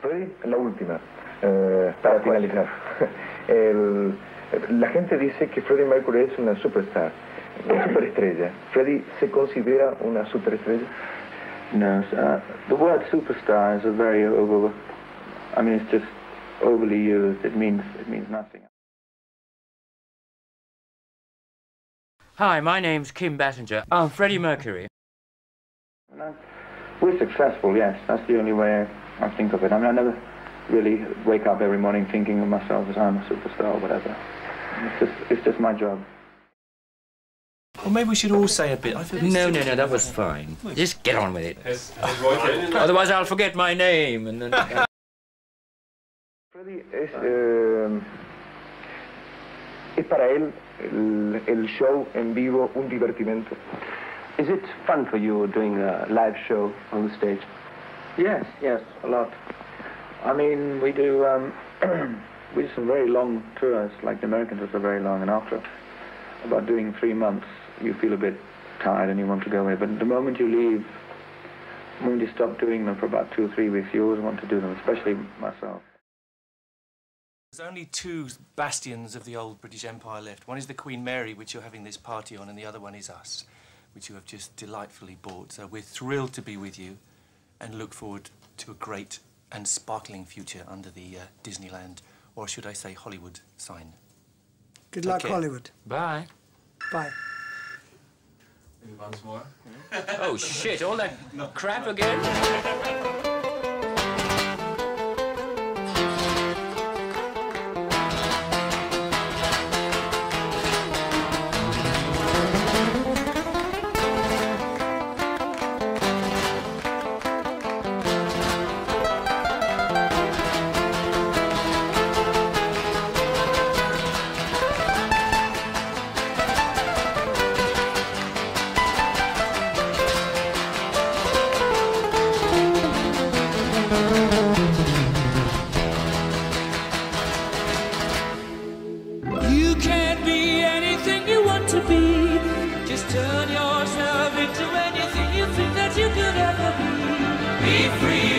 Freddie, la última, eh, para finalizar. El- la gente dice que Freddie Mercury es una superstar, una superestrella. ¿Freddie se considera una superestrella? No, uh, the word superstar is a very over. I mean, it's just overly used. It means it means nothing. Hi, my name's Kim Basinger. I'm Freddie Mercury. We're successful, yes. That's the only way I think of it. I mean, I never really wake up every morning thinking of myself as I'm a superstar or whatever. It's just it's just my job. Well, maybe we should all say a bit. I No, no, no, that was fine. Just get on with it. Otherwise, I'll forget my name. And then, Freddie es, eh, es para él el, el show en vivo un divertimento. Is it fun for you doing a live show on the stage? Yes, yes, a lot. I mean, we do um, we do some very long tours, like the Americans are so very long, and after about doing three months, you feel a bit tired and you want to go away. But the moment you leave, the moment you stop doing them for about two or three weeks, you always want to do them, especially myself. There's only two bastions of the old British Empire left. One is the Queen Mary, which you're having this party on, and the other one is us, which you have just delightfully bought. So we're thrilled to be with you and look forward to a great and sparkling future under the uh, Disneyland, or should I say Hollywood, sign. Good luck, Okay. Hollywood. bye. Bye. Once more. Oh, shit, all that crap again? Be free